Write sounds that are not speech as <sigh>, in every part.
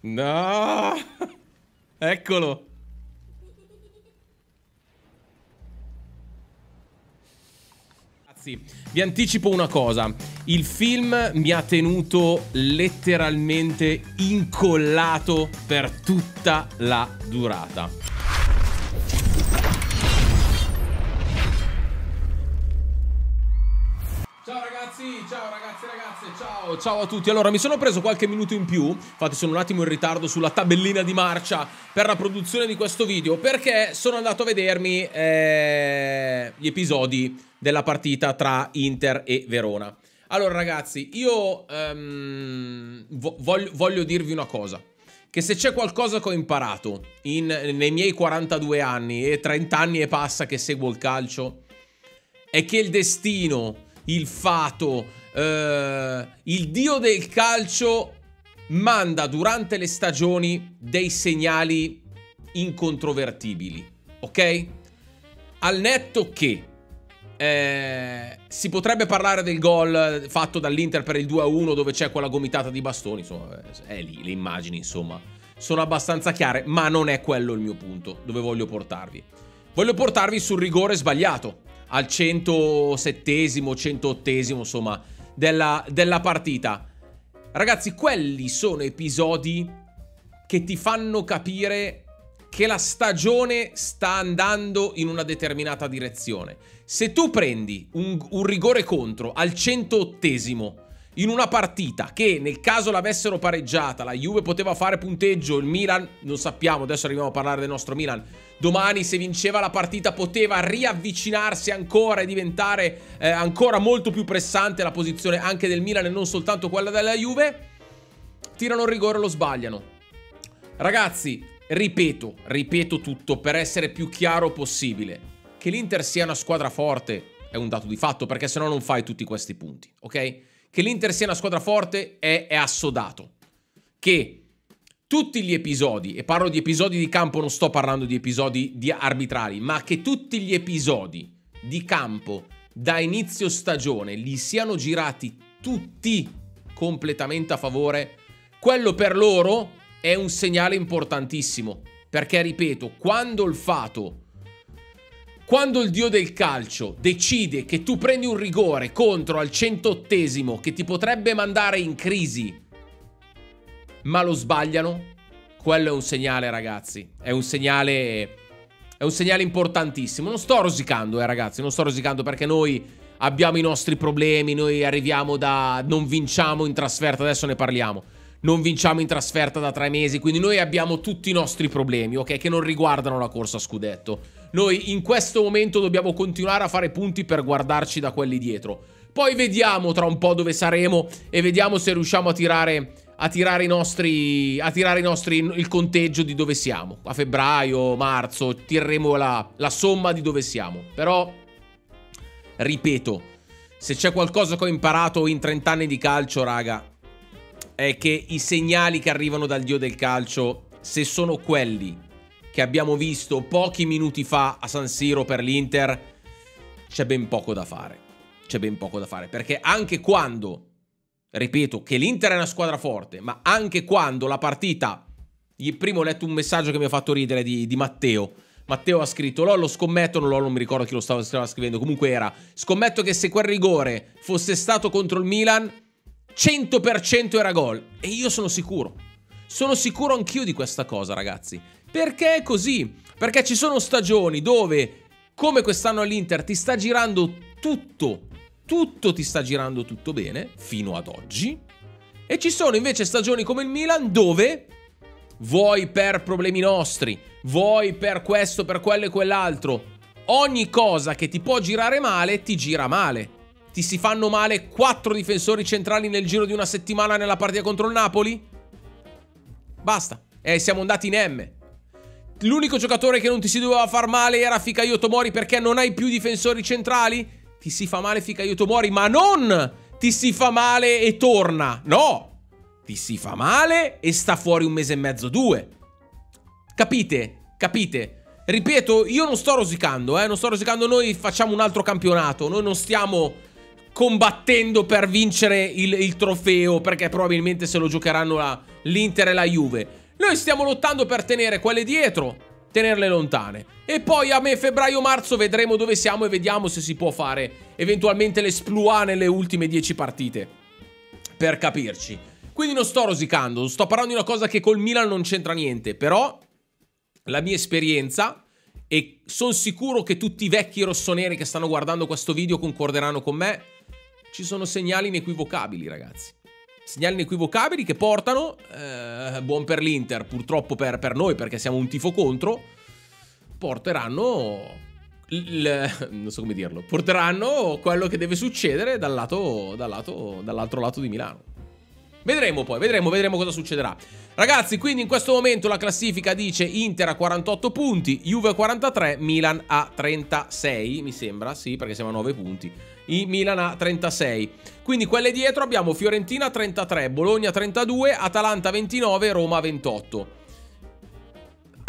No! <laughs> Eccolo! Ragazzi, vi anticipo una cosa. Il film mi ha tenuto letteralmente incollato per tutta la durata. Ciao, ciao a tutti. Allora, mi sono preso qualche minuto in più, infatti sono un attimo in ritardo sulla tabellina di marcia per la produzione di questo video, perché sono andato a vedermi eh, gli episodi della partita tra Inter e Verona. Allora ragazzi, io um, voglio, voglio dirvi una cosa che se c'è qualcosa che ho imparato in, nei miei 42 anni e 30 anni e passa che seguo il calcio, è che il destino il fato, eh, il dio del calcio manda durante le stagioni dei segnali incontrovertibili, ok? Al netto che eh, si potrebbe parlare del gol fatto dall'Inter per il 2-1 dove c'è quella gomitata di bastoni, insomma, è lì, le immagini, insomma, sono abbastanza chiare, ma non è quello il mio punto, dove voglio portarvi. Voglio portarvi sul rigore sbagliato, al 107esimo, 108esimo, insomma, della, della partita. Ragazzi, quelli sono episodi che ti fanno capire che la stagione sta andando in una determinata direzione. Se tu prendi un, un rigore contro al 108esimo in una partita che nel caso l'avessero pareggiata, la Juve poteva fare punteggio, il Milan, non sappiamo, adesso arriviamo a parlare del nostro Milan, domani se vinceva la partita poteva riavvicinarsi ancora e diventare eh, ancora molto più pressante la posizione anche del Milan e non soltanto quella della Juve, tirano il rigore e lo sbagliano. Ragazzi, ripeto, ripeto tutto per essere più chiaro possibile. Che l'Inter sia una squadra forte è un dato di fatto perché se no non fai tutti questi punti, ok? Che l'Inter sia una squadra forte è, è assodato. Che tutti gli episodi, e parlo di episodi di campo, non sto parlando di episodi di arbitrali, ma che tutti gli episodi di campo da inizio stagione li siano girati tutti completamente a favore, quello per loro è un segnale importantissimo. Perché, ripeto, quando il fato quando il dio del calcio decide che tu prendi un rigore contro al 108esimo che ti potrebbe mandare in crisi, ma lo sbagliano, quello è un segnale, ragazzi. È un segnale. È un segnale importantissimo. Non sto rosicando, eh, ragazzi. Non sto rosicando perché noi abbiamo i nostri problemi. Noi arriviamo da. Non vinciamo in trasferta. Adesso ne parliamo non vinciamo in trasferta da tre mesi, quindi noi abbiamo tutti i nostri problemi, ok? Che non riguardano la corsa a scudetto. Noi in questo momento dobbiamo continuare a fare punti per guardarci da quelli dietro. Poi vediamo tra un po' dove saremo e vediamo se riusciamo a tirare, a tirare i nostri, a tirare i nostri, il conteggio di dove siamo. A febbraio, marzo, tireremo la, la somma di dove siamo. Però, ripeto, se c'è qualcosa che ho imparato in 30 anni di calcio, raga, è che i segnali che arrivano dal dio del calcio, se sono quelli che abbiamo visto pochi minuti fa a San Siro per l'Inter, c'è ben poco da fare. C'è ben poco da fare, perché anche quando, ripeto, che l'Inter è una squadra forte, ma anche quando la partita... Prima ho letto un messaggio che mi ha fatto ridere di, di Matteo. Matteo ha scritto Lollo scommetto, non, non mi ricordo chi lo stava, stava scrivendo, comunque era scommetto che se quel rigore fosse stato contro il Milan 100% era gol. E io sono sicuro. Sono sicuro anch'io di questa cosa, ragazzi. Perché è così? Perché ci sono stagioni dove, come quest'anno all'Inter, ti sta girando tutto, tutto ti sta girando tutto bene, fino ad oggi. E ci sono invece stagioni come il Milan dove, vuoi per problemi nostri, vuoi per questo, per quello e quell'altro, ogni cosa che ti può girare male, ti gira male ti si fanno male quattro difensori centrali nel giro di una settimana nella partita contro il Napoli? Basta. E eh, siamo andati in M. L'unico giocatore che non ti si doveva far male era Fikayo Tomori perché non hai più difensori centrali? Ti si fa male Fikayo Tomori, ma non ti si fa male e torna. No! Ti si fa male e sta fuori un mese e mezzo, due. Capite? Capite? Ripeto, io non sto rosicando, eh, non sto rosicando, noi facciamo un altro campionato, noi non stiamo combattendo per vincere il, il trofeo, perché probabilmente se lo giocheranno l'Inter e la Juve. Noi stiamo lottando per tenere quelle dietro, tenerle lontane. E poi a me febbraio-marzo vedremo dove siamo e vediamo se si può fare eventualmente l'esploit nelle ultime 10 partite. Per capirci. Quindi non sto rosicando, sto parlando di una cosa che col Milan non c'entra niente, però la mia esperienza e sono sicuro che tutti i vecchi rossoneri che stanno guardando questo video concorderanno con me, ci sono segnali inequivocabili ragazzi. Segnali inequivocabili che portano, eh, buon per l'Inter, purtroppo per, per, noi perché siamo un tifo contro, porteranno, il, non so come dirlo, porteranno quello che deve succedere dal lato, dal lato, dall'altro lato di Milano. Vedremo poi, vedremo, vedremo cosa succederà. Ragazzi, quindi in questo momento la classifica dice Inter a 48 punti, Juve a 43, Milan a 36, mi sembra, sì, perché siamo a 9 punti. I Milan a 36. Quindi quelle dietro abbiamo Fiorentina a 33, Bologna a 32, Atalanta a 29, Roma a 28.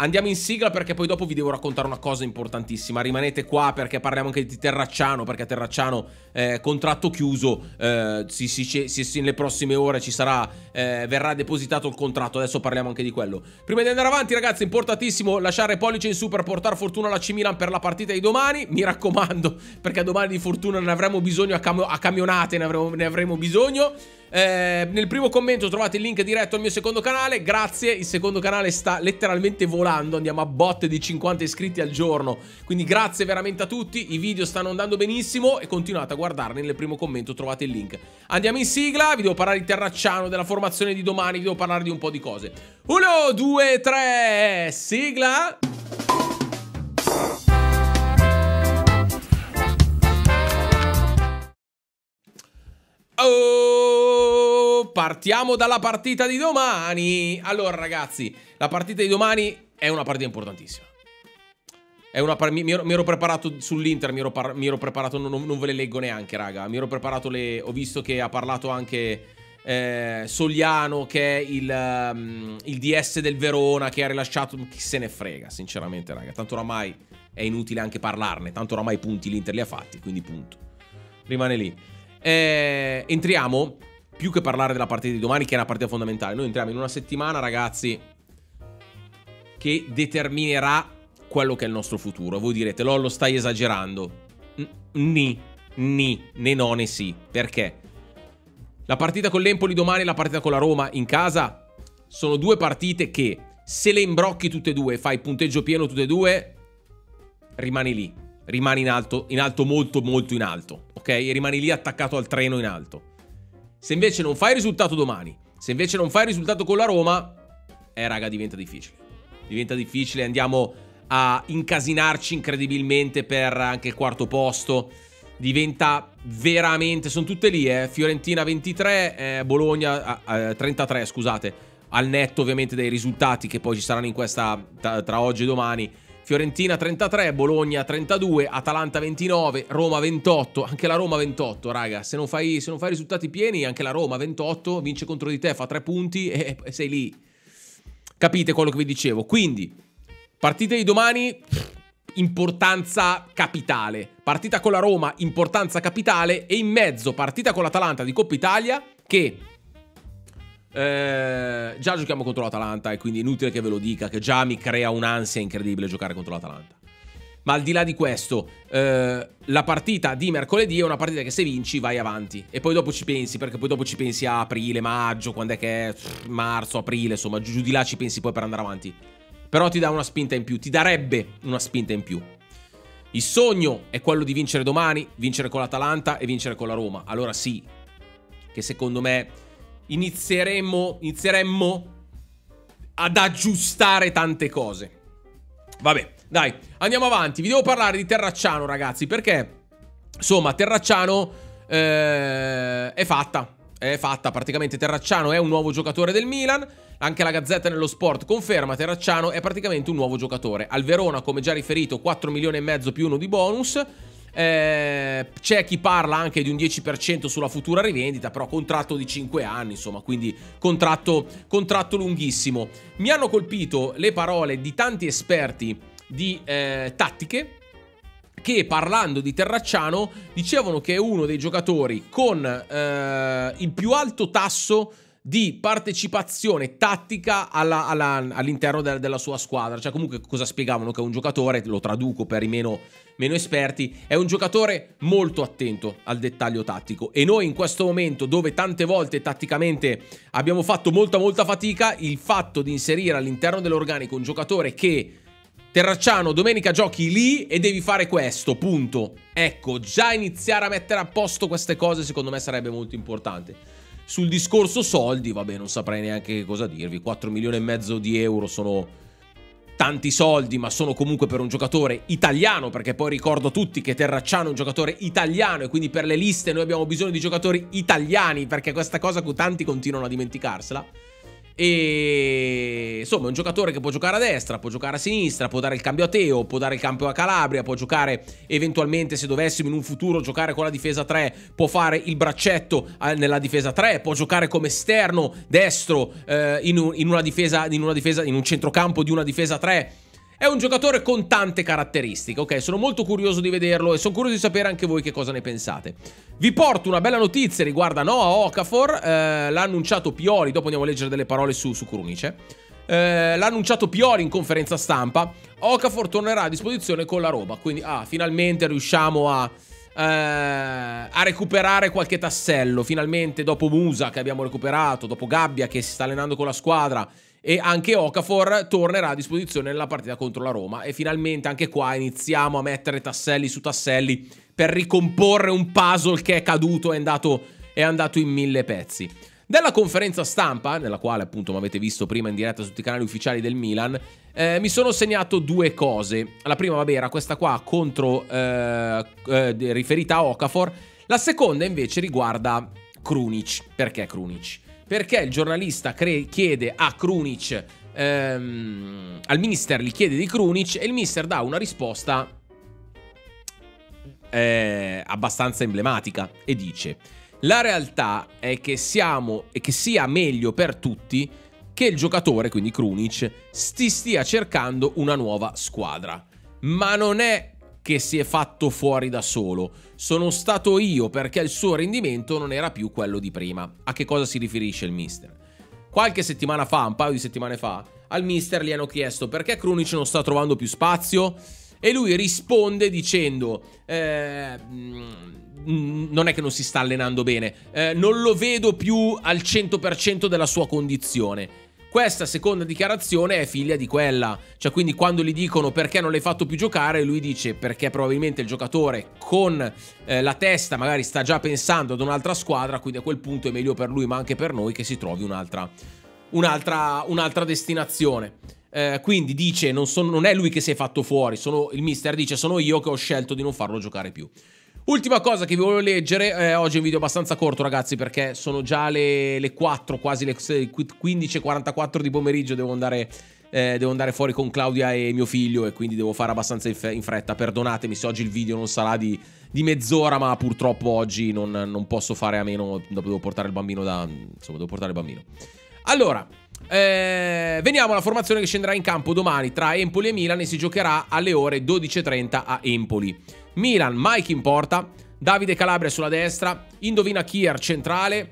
Andiamo in sigla perché poi dopo vi devo raccontare una cosa importantissima. Rimanete qua perché parliamo anche di Terracciano, perché Terracciano, eh, contratto chiuso, eh, si, si, si, nelle prossime ore ci sarà, eh, verrà depositato il contratto, adesso parliamo anche di quello. Prima di andare avanti ragazzi, importantissimo lasciare pollice in su per portare fortuna alla C-Milan per la partita di domani, mi raccomando, <laughs> perché domani di fortuna ne avremo bisogno a, cam a camionate, ne avremo, ne avremo bisogno. Eh, nel primo commento trovate il link diretto al mio secondo canale. Grazie, il secondo canale sta letteralmente volando. Andiamo a botte di 50 iscritti al giorno. Quindi grazie veramente a tutti. I video stanno andando benissimo e continuate a guardarli. Nel primo commento trovate il link. Andiamo in sigla. Vi devo parlare di Terracciano, della formazione di domani. Vi devo parlare di un po' di cose. Uno, due, tre, sigla. Oh, partiamo dalla partita di domani. Allora, ragazzi, la partita di domani è una partita importantissima. Mi, mi, ero, mi ero preparato sull'Inter, mi, mi ero, preparato, non, non, ve le leggo neanche, raga. Mi ero preparato le... Ho visto che ha parlato anche eh, Soliano, che è il, um, il, DS del Verona, che ha rilasciato... Chi se ne frega, sinceramente, raga. Tanto oramai è inutile anche parlarne. Tanto oramai i punti l'Inter li ha fatti, quindi punto. Rimane lì. Eh, entriamo, più che parlare della partita di domani, che è una partita fondamentale, noi entriamo in una settimana, ragazzi, che determinerà quello che è il nostro futuro. Voi direte, Lollo, stai esagerando. Ni, ni, né no, né sì. Perché? La partita con l'Empoli domani e la partita con la Roma in casa sono due partite che, se le imbrocchi tutte e due, fai punteggio pieno tutte e due, rimani lì rimani in alto, in alto molto molto in alto, ok? E rimani lì attaccato al treno in alto. Se invece non fai risultato domani, se invece non fai risultato con la Roma, eh raga diventa difficile. Diventa difficile, andiamo a incasinarci incredibilmente per anche il quarto posto. Diventa veramente, sono tutte lì, eh. Fiorentina 23, eh, Bologna eh, 33, scusate, al netto ovviamente dei risultati che poi ci saranno in questa tra, tra oggi e domani. Fiorentina 33, Bologna 32, Atalanta 29, Roma 28, anche la Roma 28, raga, se non fai, se non fai risultati pieni, anche la Roma 28, vince contro di te, fa 3 punti e, e sei lì. Capite quello che vi dicevo? Quindi, partita di domani, importanza capitale. Partita con la Roma, importanza capitale. E in mezzo, partita con l'Atalanta di Coppa Italia, che eh, già giochiamo contro l'Atalanta e quindi è inutile che ve lo dica, che già mi crea un'ansia incredibile giocare contro l'Atalanta. Ma al di là di questo, eh, la partita di mercoledì è una partita che se vinci vai avanti. E poi dopo ci pensi, perché poi dopo ci pensi a aprile, maggio, quando è che è marzo, aprile, insomma, giù, di là ci pensi poi per andare avanti. Però ti dà una spinta in più, ti darebbe una spinta in più. Il sogno è quello di vincere domani, vincere con l'Atalanta e vincere con la Roma. Allora sì, che secondo me inizieremmo, inizieremmo ad aggiustare tante cose. Vabbè, dai, andiamo avanti. Vi devo parlare di Terracciano, ragazzi, perché, insomma, Terracciano eh, è fatta. È fatta, praticamente Terracciano è un nuovo giocatore del Milan. Anche la Gazzetta nello Sport conferma Terracciano è praticamente un nuovo giocatore. Al Verona, come già riferito, 4 milioni e mezzo più uno di bonus. Eh, c'è chi parla anche di un 10% sulla futura rivendita, però contratto di 5 anni, insomma, quindi contratto, contratto lunghissimo. Mi hanno colpito le parole di tanti esperti di eh, tattiche che parlando di Terracciano dicevano che è uno dei giocatori con eh, il più alto tasso di partecipazione tattica all'interno de, della sua squadra. Cioè, comunque, cosa spiegavano? Che un giocatore, lo traduco per i meno, meno, esperti, è un giocatore molto attento al dettaglio tattico. E noi in questo momento, dove tante volte tatticamente abbiamo fatto molta, molta fatica, il fatto di inserire all'interno dell'organico un giocatore che. Terracciano, domenica giochi lì e devi fare questo, punto. Ecco, già iniziare a mettere a posto queste cose secondo me sarebbe molto importante. Sul discorso soldi, vabbè, non saprei neanche cosa dirvi. 4 milioni e mezzo di euro sono tanti soldi, ma sono comunque per un giocatore italiano, perché poi ricordo tutti che Terracciano è un giocatore italiano e quindi per le liste noi abbiamo bisogno di giocatori italiani, perché questa cosa tanti continuano a dimenticarsela. E insomma, è un giocatore che può giocare a destra, può giocare a sinistra, può dare il cambio a Teo, può dare il cambio a Calabria, può giocare eventualmente, se dovessimo in un futuro giocare con la difesa 3, può fare il braccetto eh, nella difesa 3, può giocare come esterno destro eh, in, un, in, una difesa, in una difesa, in un centrocampo di una difesa 3 è un giocatore con tante caratteristiche, ok? Sono molto curioso di vederlo e sono curioso di sapere anche voi che cosa ne pensate. Vi porto una bella notizia riguardo a Noah Okafor, eh, l'ha annunciato Pioli, dopo andiamo a leggere delle parole su, su Krunic. Eh, l'ha annunciato Pioli in conferenza stampa. Okafor tornerà a disposizione con la roba, quindi ah, finalmente riusciamo a... Uh, a recuperare qualche tassello. Finalmente, dopo Musa che abbiamo recuperato, dopo Gabbia che si sta allenando con la squadra, e anche Okafor tornerà a disposizione nella partita contro la Roma e finalmente anche qua iniziamo a mettere tasselli su tasselli per ricomporre un puzzle che è caduto e è andato, è andato in mille pezzi. Nella conferenza stampa, nella quale appunto mi avete visto prima in diretta su tutti i canali ufficiali del Milan, eh, mi sono segnato due cose. La prima, vabbè, era questa qua contro eh, eh, riferita a Okafor. La seconda invece riguarda Krunic. Perché Krunic? Perché il giornalista chiede a Krunic, ehm, al mister gli chiede di Krunic e il mister dà una risposta eh, abbastanza emblematica e dice la realtà è che siamo e che sia meglio per tutti che il giocatore, quindi Krunic, sti stia cercando una nuova squadra. Ma non è che si è fatto fuori da solo. Sono stato io perché il suo rendimento non era più quello di prima. A che cosa si riferisce il mister? Qualche settimana fa, un paio di settimane fa, al mister gli hanno chiesto perché Krunic non sta trovando più spazio e lui risponde dicendo eh, mm, non è che non si sta allenando bene, eh, non lo vedo più al 100% della sua condizione. Questa seconda dichiarazione è figlia di quella, cioè quindi quando gli dicono perché non l'hai fatto più giocare, lui dice perché probabilmente il giocatore con eh, la testa magari sta già pensando ad un'altra squadra, quindi a quel punto è meglio per lui ma anche per noi che si trovi un'altra, un'altra, un'altra destinazione. Eh, quindi dice non, sono, non, è lui che si è fatto fuori, sono, il mister dice sono io che ho scelto di non farlo giocare più. Ultima cosa che vi voglio leggere, eh, oggi è un video abbastanza corto ragazzi perché sono già le, le 4, quasi le 15.44 di pomeriggio, devo andare, eh, devo andare, fuori con Claudia e mio figlio e quindi devo fare abbastanza in fretta, perdonatemi se oggi il video non sarà di, di mezz'ora ma purtroppo oggi non, non, posso fare a meno, devo portare il bambino da... insomma devo portare il bambino. Allora, eh, veniamo alla formazione che scenderà in campo domani tra Empoli e Milan e si giocherà alle ore 12.30 a Empoli. Milan, Mike in porta, Davide Calabria sulla destra, indovina Kier centrale.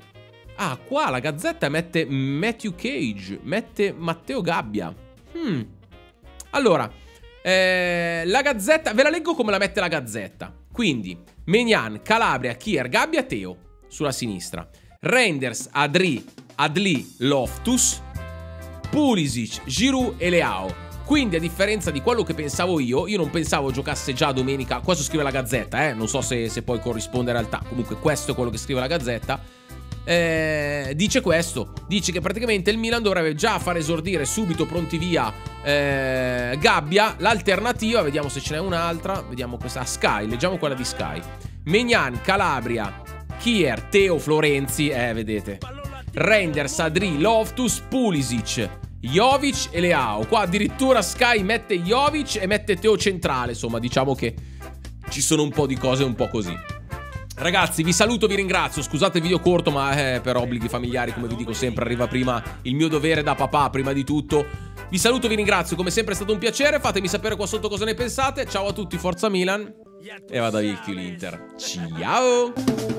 Ah, qua la Gazzetta mette Matthew Cage, mette Matteo Gabbia. Hmm. Allora, eh, la Gazzetta, ve la leggo come la mette la Gazzetta. Quindi, Menian, Calabria, Kier, Gabbia, Teo sulla sinistra. Renders, Adri, Adli, Loftus, Pulisic, Giroud e Leao. Quindi, a differenza di quello che pensavo io, io non pensavo giocasse già domenica. Questo scrive la Gazzetta, eh? Non so se, se poi corrisponde in realtà. Comunque, questo è quello che scrive la Gazzetta. Eh, dice questo: dice che praticamente il Milan dovrebbe già far esordire subito pronti via eh, Gabbia. L'alternativa, vediamo se ce n'è un'altra. Vediamo questa. Sky, leggiamo quella di Sky. Megnan, Calabria, Kier, Teo, Florenzi. Eh, vedete. Render, Sadri, Loftus, Pulisic. Jovic e Leao. Qua addirittura Sky mette Jovic e mette Teo centrale. Insomma, diciamo che ci sono un po' di cose un po' così. Ragazzi, vi saluto, vi ringrazio. Scusate il video corto, ma eh, per obblighi familiari, come vi dico sempre, arriva prima il mio dovere da papà, prima di tutto. Vi saluto, vi ringrazio. Come sempre è stato un piacere. Fatemi sapere qua sotto cosa ne pensate. Ciao a tutti, Forza Milan. e vada via l'Inter. Ciao!